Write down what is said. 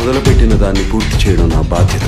మొదలుపెట్టిన దాన్ని పూర్తి చేయడం నా బాధ్యత.